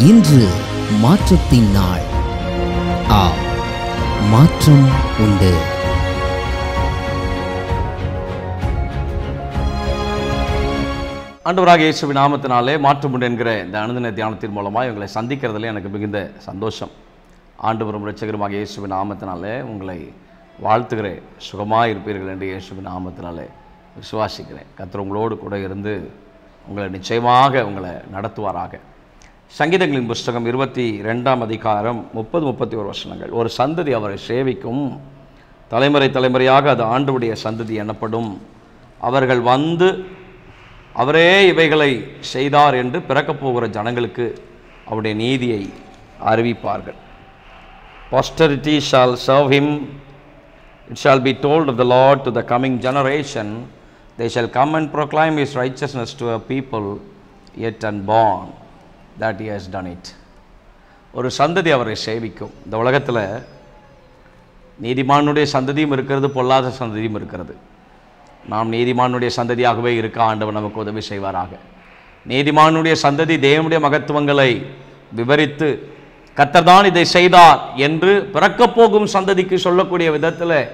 இன்று மாற்றத்தின் நாள். ஆ மாற்றம் உண்டு. ஆண்டவராக இயேசுவின் நாமத்தினாலே மாற்றமுண்டு என்கிற இந்த அனுதின தியானத்தின் மூலமாக உங்களை சந்திக்கிறதுல எனக்கு மிகுந்த சந்தோஷம். ஆண்டவரும் ரட்சகருமாக இயேசுவின் நாமத்தினாலே உங்களை வாழ்த்துகிறேன். சுகமாக இருப்பீர்கள் என்று இயேசுவின் நாமத்தினாலே விசுவாசிக்கிறேன். கர்த்தர் உங்களோடு கூட இருந்து உங்களை நிச்சயமாக உங்களை நடத்துவாராக. சங்கீதங்களின் புஸ்தகம் இருபத்தி ரெண்டாம் அதிகாரம் முப்பது முப்பத்தி ஒரு வசனங்கள். ஒரு சந்ததி அவரை சேவிக்கும். தலைமுறை தலைமுறையாக அது ஆண்டுடைய சந்ததி எனப்படும். அவர்கள் வந்து அவரே இவைகளை செய்தார் என்று பிறக்கப் போகிற ஜனங்களுக்கு அவருடைய நீதியை அறிவிப்பார்கள். Posterity shall serve him it shall be told the Lord to the coming generation they shall come and proclaim his righteousness to a people yet and unborn. That he has done it ஒரு சந்ததி அவரை சேவிக்கும். இந்த உலகத்தில் நீதிமானுடைய சந்ததியும் இருக்கிறது பொல்லாத சந்ததியும் இருக்கிறது. நாம் நீதிமானுடைய சந்ததியாகவே இருக்க ஆண்டவர் நமக்கு உதவி செய்வாராக. நீதிமானுடைய சந்ததி தேவனுடைய மகத்துவங்களை விவரித்து கத்தர்தான் இதை செய்தார் என்று பிறக்கப் போகும் சந்ததிக்கு சொல்லக்கூடிய விதத்தில்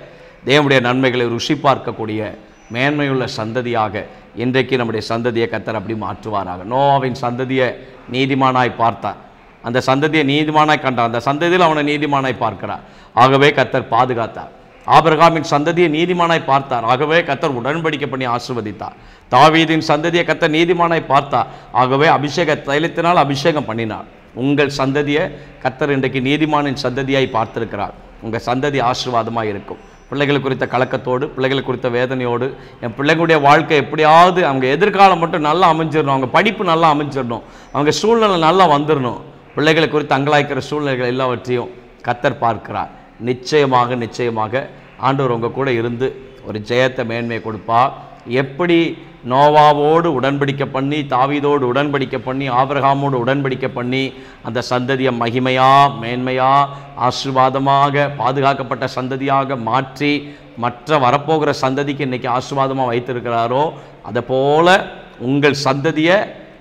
தேவனுடைய நன்மைகளை ருசி பார்க்கக்கூடிய மேன்மையுள்ள சந்ததியாக இன்றைக்கு நம்முடைய சந்ததியை கத்தர் அப்படி மாற்றுவாராக. நோவாவின் சந்ததியை நீதிமானாய் பார்த்தார். அந்த சந்ததியை நீதிமானாய் கண்டார். அந்த சந்ததியில் அவனை நீதிமானாய் பார்க்கிறார். ஆகவே கத்தர் பாதுகாத்தார். ஆபிரகாமின் சந்ததியை நீதிமானாய் பார்த்தார். ஆகவே கத்தர் உடன்படிக்கை பண்ணி ஆசிர்வதித்தார். தாவீதின் சந்ததியை கத்தர் நீதிமானாய் பார்த்தார். ஆகவே அபிஷேக தைலத்தினால் அபிஷேகம் பண்ணினார். உங்கள் சந்ததியை கத்தர் இன்றைக்கு நீதிமானின் சந்ததியாய் பார்த்திருக்கிறார். உங்கள் சந்ததி ஆசீர்வாதமாக இருக்கும். பிள்ளைகள் குறித்த கலக்கத்தோடு பிள்ளைகள் குறித்த வேதனையோடு என் பிள்ளைகளுடைய வாழ்க்கை எப்படியாவது அவங்க எதிர்காலம் மட்டும் நல்லா அமைஞ்சிடணும் அவங்க படிப்பு நல்லா அமைஞ்சிடணும் அவங்க சூழ்நிலை நல்லா வந்துடணும். பிள்ளைகளை குறித்து அங்கலாய்க்கிற சூழ்நிலைகள் எல்லாவற்றையும் கத்தர் பார்க்கிறார். நிச்சயமாக நிச்சயமாக ஆண்டவர் உங்கள் கூட இருந்து ஒரு ஜெயத்தை மேன்மையை கொடுப்பார். எப்படி நோவாவோடு உடன்படிக்க பண்ணி தாவிதோடு உடன்படிக்க பண்ணி ஆபிரகாமோடு உடன்படிக்க பண்ணி அந்த சந்ததியை மகிமையாக மேன்மையாக ஆசீர்வாதமாக பாதுகாக்கப்பட்ட சந்ததியாக மாற்றி மற்ற வரப்போகிற சந்ததிக்கு இன்னைக்கு ஆசிர்வாதமாக வைத்திருக்கிறாரோ அதை போல் உங்கள் சந்ததியை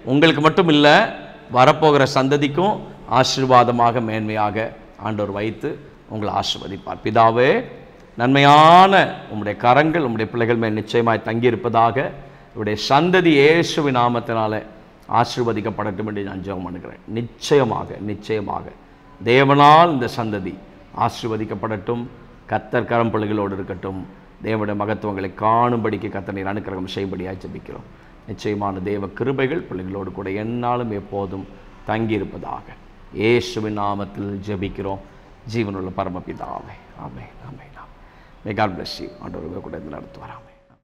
உங்களுக்கு மட்டும் இல்லை வரப்போகிற சந்ததிக்கும் ஆசீர்வாதமாக மேன்மையாக ஆண்டவர் வைத்து உங்களை ஆசிர்வதிப்பார். பிதாவே நன்மையான உம்முடைய கரங்கள் உம்முடைய பிள்ளைகள் மேல் நிச்சயமாய் தங்கியிருப்பதாக இவருடைய சந்ததி இயேசுவி நாமத்தினால ஆசீர்வதிக்கப்படட்டும் என்று நான் ஜெபம் பண்ணுகிறேன். நிச்சயமாக நிச்சயமாக தேவனால் இந்த சந்ததி ஆசீர்வதிக்கப்படட்டும். கத்தர் கரம் பிள்ளைகளோடு இருக்கட்டும். தேவனுடைய மகத்துவங்களை காணும்படிக்கு கத்தனை அனுக்கிரகம் செய்யும்படியாக ஜபிக்கிறோம். நிச்சயமான தேவ கிருபைகள் பிள்ளைகளோடு கூட என்னாலும் எப்போதும் தங்கியிருப்பதாக இயேசுவின் நாமத்தில் ஜெபிக்கிறோம். ஜீவனுள்ள பரமபிதாவே. ஆமே ஆமே ஆமே மே காட் பிளஸ் யூ ஆண்டவர் கூட இருந்து நடத்துவாராமே